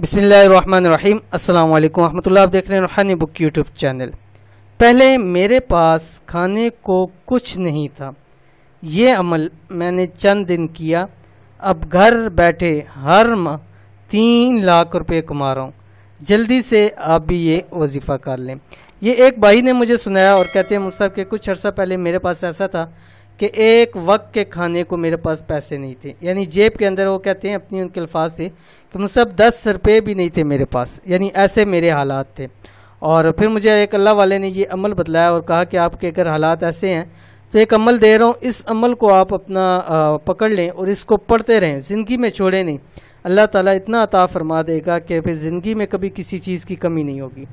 بسم اللہ الرحمن الرحیم۔ السلام علیکم ورحمۃ اللہ۔ آپ دیکھ رہے ہیں روحانی بک یوٹیوب چینل۔ پہلے میرے پاس کھانے کو کچھ نہیں تھا۔ یہ عمل میں نے چند دن کیا۔ اب گھر بیٹھے ہر ماہ تین لاکھ روپے کما رہا ہوں۔ جلدی سے آپ بھی یہ وظیفہ کر لیں۔ یہ ایک بھائی نے مجھے سنایا اور کہتے ہیں مصحف کہ کچھ عرصہ پہلے میرے پاس ایسا تھا۔ کہ ایک وقت کے کھانے کو میرے پاس پیسے نہیں تھے۔ یعنی جیب کے اندر وہ کہتے ہیں، اپنی ان کے الفاظ تھے کہ مصحف دس روپے بھی نہیں تھے میرے پاس۔ یعنی ایسے میرے حالات تھے۔ اور پھر مجھے ایک اللہ والے نے یہ عمل بتلایا اور کہا کہ آپ کے اگر حالات ایسے ہیں، تو ایک عمل دے رہا ہوں۔ اس عمل کو آپ اپنا پکڑ لیں اور اس کو پڑھتے رہیں۔ زندگی میں چھوڑیں نہیں۔ اللہ تعالیٰ اتنا عطا فرما دے گا کہ پھر زندگی میں کبھی کسی چیز کی کمی نہیں ہوگی۔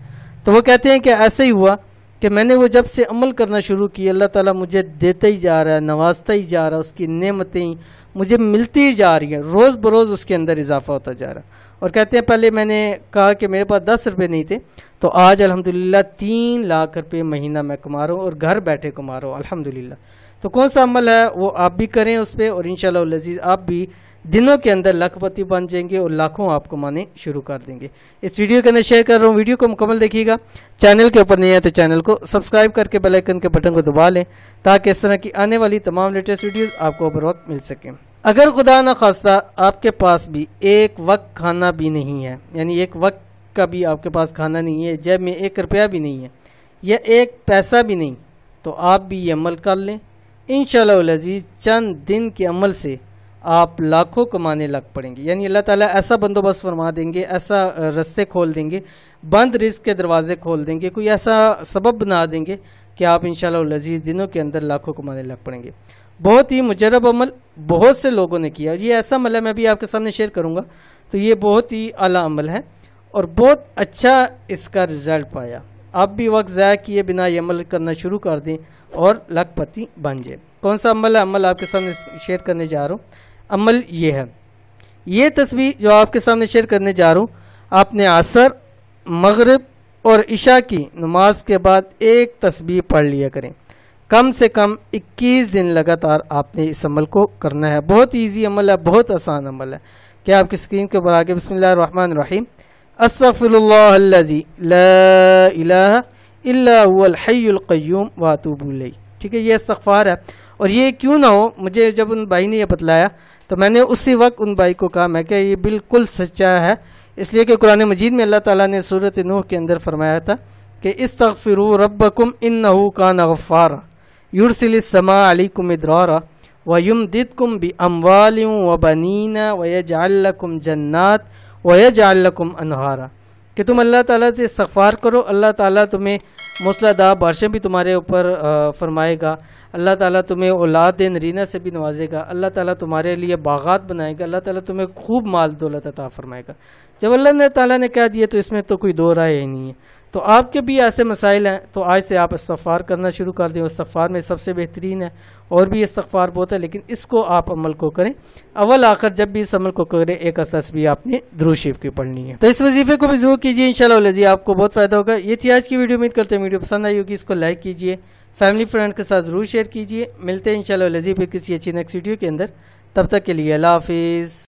تو وہ کہتے ہیں کہ ایسے ہی ہوا۔ کہ میں نے وہ جب سے عمل کرنا شروع کی اللہ تعالیٰ مجھے دیتا ہی جا رہا ہے، نوازتا ہی جا رہا ہے، اس کی نعمتیں مجھے ملتی ہی جا رہی ہیں، روز بروز اس کے اندر اضافہ ہوتا جا رہا ہے۔ اور کہتے ہیں، پہلے میں نے کہا کہ میرے پاس دس روپے نہیں تھے، تو آج الحمدللہ تین لاکھ روپے مہینہ میں کما رہا ہوں اور گھر بیٹھے کما رہا ہوں، الحمدللہ۔ تو کون سا عمل ہے؟ وہ آپ بھی کریں اس پہ اور انشاءاللہ العزیز آپ بھی دنوں کے اندر لاکھ پتی بن جائیں گے اور لاکھوں آپ کو شروع کر دیں گے۔ اس ویڈیو کے اندر شیئر کر رہا ہوں۔ ویڈیو کو مکمل دیکھیے گا۔ چینل کے اوپر نہیں ہے تو چینل کو سبسکرائب کر کے بیل آئکن کے بٹن کو دبا لیں تاکہ اس طرح کی آنے والی تمام لیٹسٹ ویڈیوز آپ کو بر وقت مل سکیں۔ اگر خدا نہ خواستہ آپ کے پاس بھی ایک وقت کھانا بھی نہیں ہے یعنی ایک وقت کا بھی آپ کے پاس کھانا نہیں ہے جب میں ایک روپیہ بھی نہیں ہے یا ایک پیسہ بھی نہیں، تو آپ بھی یہ عمل کر لیں۔ انشاءاللہ العزیز چند دن کے عمل سے آپ لاکھوں کمانے لگ پڑیں گے۔ یعنی اللہ تعالیٰ ایسا بندوبست فرما دیں گے، ایسا رستے کھول دیں گے، بند رزق کے دروازے کھول دیں گے، کوئی ایسا سبب بنا دیں گے کہ آپ انشاءاللہ العزیز دنوں کے اندر لاکھوں کمانے لگ پڑیں گے۔ بہت ہی مجرب عمل بہت سے لوگوں نے کیا، یہ ایسا عمل ہے، میں بھی آپ کے سامنے شیئر کروں گا۔ تو یہ بہت ہی اعلیٰ عمل ہے اور بہت اچھا اس کا رزلٹ پایا۔ آپ بھی وقت ضائع کیے بنا یہ عمل کرنا شروع کر دیں اور لکھ پتی بن جائے۔ کون سا عمل ہے؟ عمل آپ کے سامنے شیئر کرنے جا رہا ہوں۔ عمل یہ ہے۔ یہ تصویر جو آپ کے سامنے شیئر کرنے جا رہا ہوں، آپ نے عصر، مغرب اور عشاء کی نماز کے بعد ایک تصویر پڑھ لیا کریں۔ کم سے کم اکیس دن لگاتار آپ نے اس عمل کو کرنا ہے۔ بہت ایزی عمل ہے، بہت آسان عمل ہے۔ کیا آپ کی اسکرین کے اوپر آگے بسم اللہ الرحمن الرحیم؟ استغفر اللہ اللذی لا الہ الا هو الحی القیوم واتوب الیہ۔ ٹھیک ہے، یہ استغفار ہے۔ اور یہ کیوں نہ ہو، مجھے جب ان بھائی نے یہ بتلایا، تو میں نے اسی وقت ان بھائی کو کہا، میں کہ یہ بالکل سچا ہے۔ اس لیے کہ قرآن مجید میں اللہ تعالیٰ نے صورت نوح کے اندر فرمایا تھا کہ استغفروا ربکم انہو کان غفارا یرسل السماء علیکم ادرارا ویمددکم باموال وبنین ویجعل لکم جنات ویجعل لکم انہارا۔ کہ تم اللہ تعالیٰ سے استغفار کرو، اللہ تعالیٰ تمہیں مسلح دا بارشیں بھی تمہارے اوپر فرمائے گا۔ اللہ تعالیٰ تمہیں اولاد نرینہ سے بھی نوازے گا۔ اللہ تعالیٰ تمہارے لیے باغات بنائے گا۔ اللہ تعالیٰ تمہیں خوب مال دولت عطا فرمائے گا۔ جب اللہ تعالیٰ نے کہہ دیا تو اس میں تو کوئی دو رائے ہی نہیں ہے۔ تو آپ کے بھی ایسے مسائل ہیں، تو آج سے آپ استغفار کرنا شروع کر دیں۔ استغفار میں سب سے بہترین ہے، اور بھی استغفار بہت ہے، لیکن اس کو آپ عمل کو کریں۔ اول آخر جب بھی اس عمل کو کریں، ایک تصویر آپ نے دروشیف کی پڑھنی ہے۔ تو اس وظیفے کو بھی ضرور کیجیے انشاءاللہ شاء جی، آپ کو بہت فائدہ ہوگا۔ یہ تھی آج کی ویڈیو، امید کرتے ہیں ویڈیو پسند آئی ہوگی، اس کو لائک کیجیے فیملی فرینڈ کے ساتھ ضرور شیئر کیجیے ملتے ہیں انشاءاللہ شاء اللہ جی، کسی اچھی نیکسٹ ویڈیو کے اندر۔ تب تک کے لیے اللہ حافظ۔